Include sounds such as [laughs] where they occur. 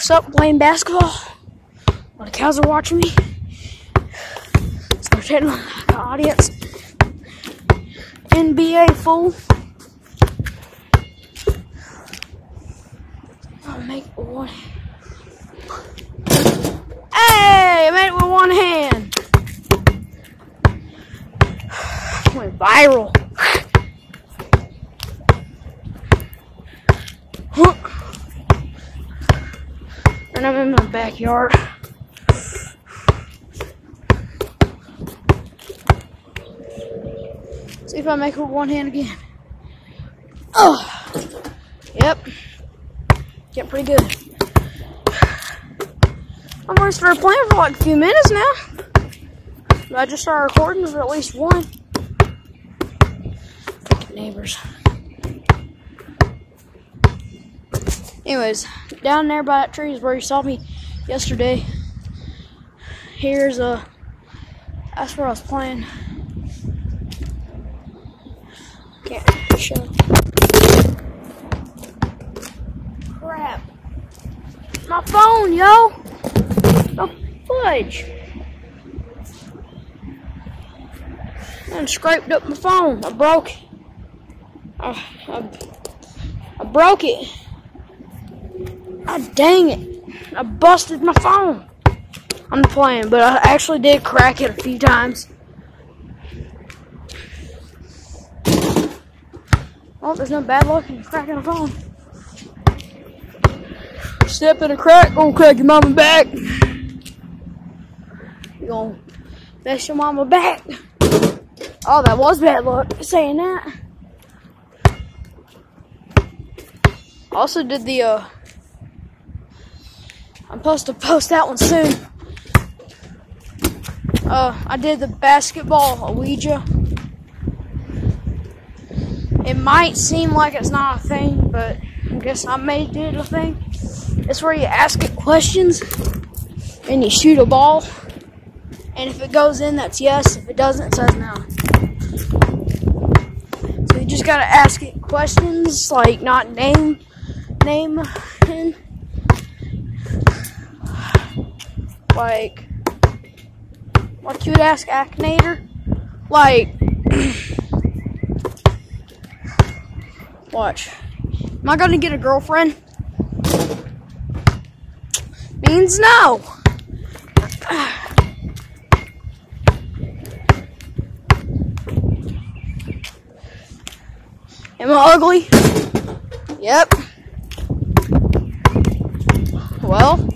What's up, playing basketball? While the cows are watching me. Go chat the audience. NBA full. I'll make one. Hey, I made it with one hand. [sighs] Went viral. [laughs] Huh. And I'm in my backyard. See if I make it with one hand again. Oh, yep. Getting pretty good. I've only started playing for like a few minutes now. I just started recording for at least one. Neighbors. Anyways, down there by that tree is where you saw me yesterday. Here's a. That's where I was playing. Can't show. Crap. My phone, yo! Oh, fudge. I scraped up my phone. I broke. I, I, I broke it. God dang it. I busted my phone. I'm playing, but I actually did crack it a few times. Oh, there's no bad luck in cracking a phone. Step in a crack, gonna crack your mama back. You gonna mess your mama back. Oh, that was bad luck saying that. Also did the uh I'm supposed to post that one soon. Uh, I did the basketball Ouija. It might seem like it's not a thing, but I guess I made it a thing. It's where you ask it questions and you shoot a ball. And if it goes in, that's yes. If it doesn't, it says no. So you just gotta ask it questions, like not name, name, and like what you would ask Akinator? Like [clears throat] watch. Am I gonna get a girlfriend? Means no. [sighs] Am I ugly? Yep. Well,